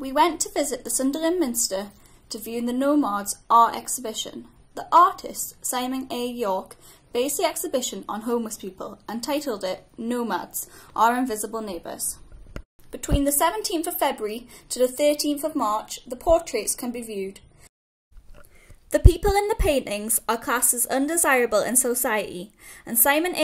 We went to visit the Sunderland Minster to view the Nomads art exhibition. The artist, Simon A. York, based the exhibition on homeless people and titled it Nomads, Our Invisible Neighbours. Between the 17th of February to the 13th of March, the portraits can be viewed. The people in the paintings are classed as undesirable in society, and Simon A.